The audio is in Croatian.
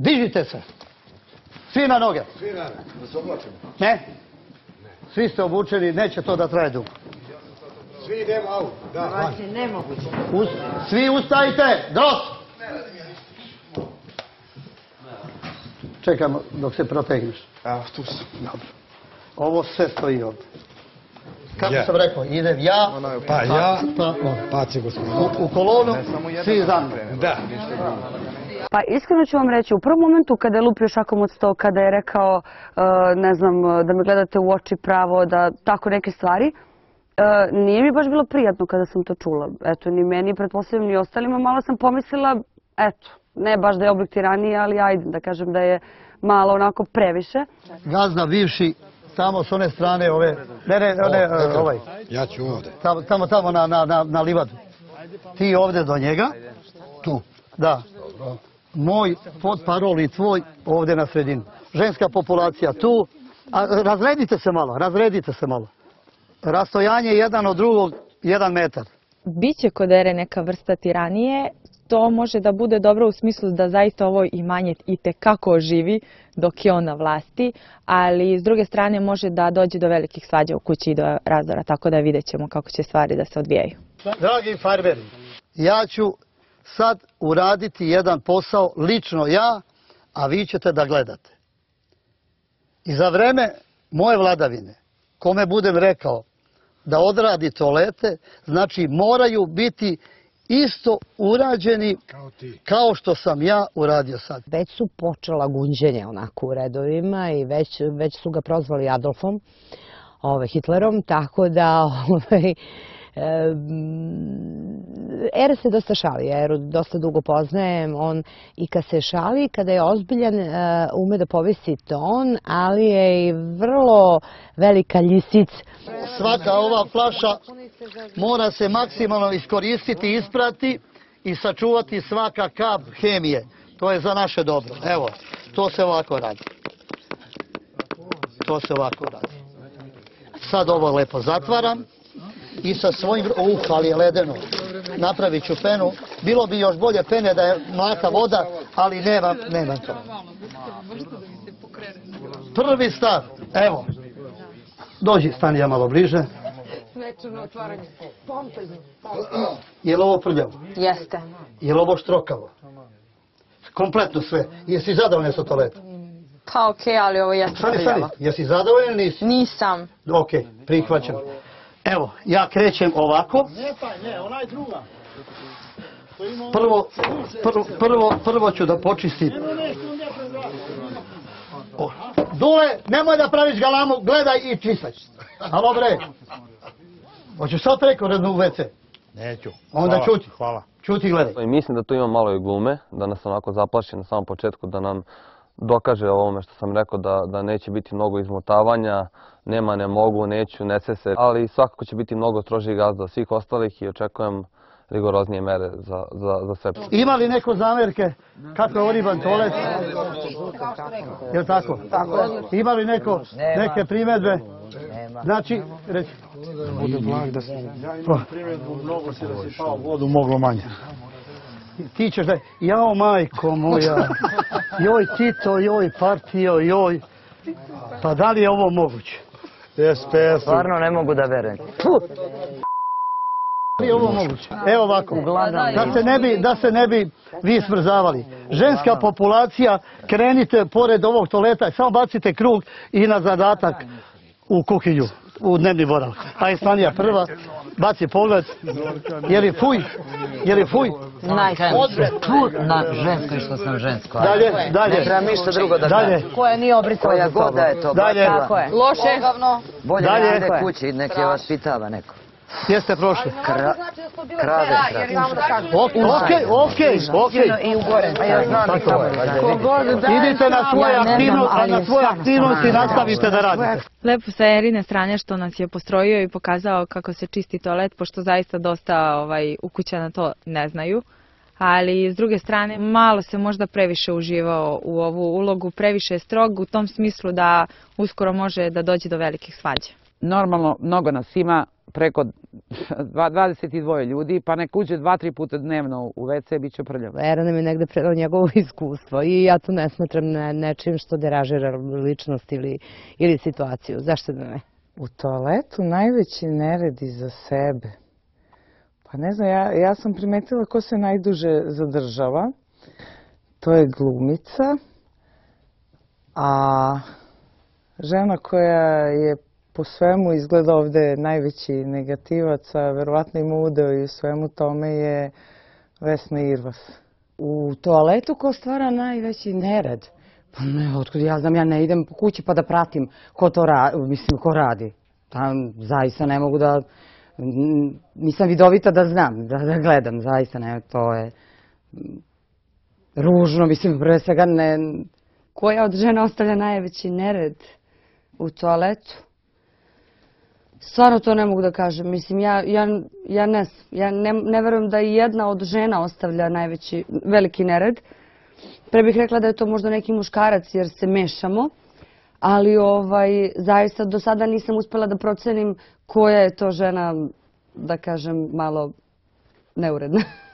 Dižite se. Svi na noge. Svi rade, da se oblačimo. Ne? Svi ste obučeni, neće to da traje dugo. Svi idemo au. Da, van. Us- svi ustajte, dos! Čekamo dok se protegneš. Evo, tu sam. Dobro. Ovo sve stoji ovdje. Kako Ja. sam rekao, idem ja, Pa ja, pa paci gospodin. U, u kolonu, svi za mnom. Da. Pa iskreno ću vam reći, u prvom momentu kada je lupio šakom od sto, kada je rekao, e, ne znam, da me gledate u oči pravo, da tako neke stvari, e, nije mi baš bilo prijatno kada sam to čula. Eto, ni meni, pretpostavljam, ni ostalima, malo sam pomislila, eto, ne baš da je oblik tiranije, ali ajde da kažem da je malo onako previše. Gazda bivši, tamo s one strane ove, ne, ne, ne, e, ovaj, Ja ću ovdje. tamo, tamo, tamo na, na, na, na livadu. Ti ovdje do njega, tu, da. Moj pod parol i tvoj ovdje na sredinu. Ženska populacija tu, a razredite se malo, razredite se malo. Rastojanje jedan od drugog, jedan metar. Biće kod ere neka vrsta tiranije, to može da bude dobro u smislu da zaista ovo imanje i tekako oživi dok je on na vlasti, ali s druge strane može da dođe do velikih svađa u kući i do razdora, tako da vidjet ćemo kako će stvari da se odvijaju. Dragi farberi, ja ću sad uraditi jedan posao, lično ja, a vi ćete da gledate. I za vreme moje vladavine, kome budem rekao da odradi toalete, znači moraju biti isto urađeni Kao što sam ja uradio sad. Već su počela gunđenja onako u redovima i već, već su ga prozvali Adolfom, ove, Hitlerom, tako da ovaj, Era se dosta šali, Eru dosta dugo poznajem, on i kad se šali, kada je ozbiljan, e, ume da povisi ton, ali je i vrlo velika ljisica. Svaka ova flaša mora se maksimalno iskoristiti, isprati i sačuvati svaka kap hemije. To je za naše dobro. Evo, to se ovako radi. To se ovako radi. Sad ovo lepo zatvaram i sa svojim... Uh, ali je ledeno. Napravit ću penu. Bilo bi još bolje pene da je mlaka voda, ali nemam, nemam to. Prvi stav, evo. Dođi, stani ja malo bliže. Je li ovo prljavo? Jeste. Je li ovo štrokavo? Kompletno sve. Jesi zadovoljan sa toaletom? Pa okej, ali ovo jeste Stani, stani. Jesi zadovoljan ili nisi? Nisam. Ok, prihvaćam. Evo, ja krećem ovako. Prvo, prvo, prvo, prvo ću da počistim. O, Dule, nemoj da praviš galamu, gledaj i čistaj. Alo bre. Hoćeš sad preko rednu u WC? Neću. Onda Hvala, čuti. Hvala. Čuti i gledaj. I mislim da tu ima malo i glume, da nas onako zaplaši na samom početku, da nam dokaže ovome što sam rekao da, da neće biti mnogo izmotavanja, nema, ne mogu, neću, ne se se, ali svakako će biti mnogo strožih gazda od svih ostalih i očekujem rigoroznije mere za, za, za sve. Ima li neko zamjerke kako je oriban toalet? Je li tako? Ima li neko neke primjedbe? Znači, reci. Bude blag da se... Ja imam primjedbu, mnogo si rasipao vodu, moglo manje. ti ćeš da... Jao majko moja, joj Tito, joj partijo, joj. Pa da li je ovo moguće? SPS. Stvarno ne mogu da verujem. Da li je ovo moguće? Evo ovako, da se ne bi, da se ne bi vi smrzavali. Ženska populacija, krenite pored ovog toaleta, samo bacite krug i na zadatak u kuhinju, u dnevni boravak. A Ispanija prva, baci pogled, je li fuj, je li fuj? Na žensko i što sam žensko. Dalje, dalje. Ne trebam ništa drugo da Dalje. Koja nije obrisala Koja god da je to. Dalje. Tako je. Loše. Bolje Dalje. kući, nek je vas pitava neko. Jeste prošli. Kra... Krade, krade. Okej, okej, okej. I u gore. Pa. Idite na svoje aktivnosti, na svoje aktivnosti nastavite da radite. Lepo sa Erine strane što nas je postrojio i pokazao kako se čisti toalet, pošto zaista dosta ovaj, ukućana to ne znaju. Ali s druge strane, malo se možda previše uživao u ovu ulogu, previše je strog u tom smislu da uskoro može da dođe do velikih svađa. Normalno, mnogo nas ima, preko dva- 22 ljudi, pa nek uđe dva, tri puta dnevno u WC, bit će prljavo. Era nam je negde predao njegovo iskustvo i ja to ne smatram ne, nečim što deražira ličnost ili, ili situaciju. Zašto da ne? U toaletu najveći nered iza sebe. Pa ne znam, ja, ja sam primetila ko se najduže zadržava. To je glumica. A žena koja je po svemu izgleda ovde najveći negativac, a verovatno ima udeo i u svemu tome je Vesna Irvas. U toaletu ko stvara najveći nered? Pa ne, otkud ja znam, ja ne idem po kući pa da pratim ko to radi, mislim, ko radi. Tam zaista ne mogu da, nisam vidovita da znam, da, da gledam, zaista ne, to je ružno, mislim, pre svega ne, Koja od žena ostavlja najveći nered u toaletu? Stvarno to ne mogu da kažem. Mislim, ja, ja, ja, ne, ja ne, ne verujem da jedna od žena ostavlja najveći, veliki nered. Pre bih rekla da je to možda neki muškarac jer se mešamo. Ali ovaj, zaista do sada nisam uspela da procenim koja je to žena, da kažem, malo neuredna.